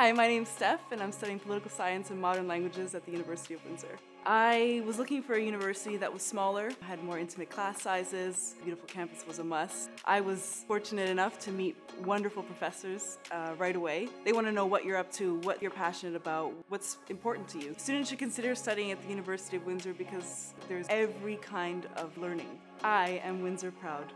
Hi, my name's Steph, and I'm studying political science and modern languages at the University of Windsor. I was looking for a university that was smaller, had more intimate class sizes, beautiful campus was a must. I was fortunate enough to meet wonderful professors uh, right away. They want to know what you're up to, what you're passionate about, what's important to you. Students should consider studying at the University of Windsor because there's every kind of learning. I am Windsor proud.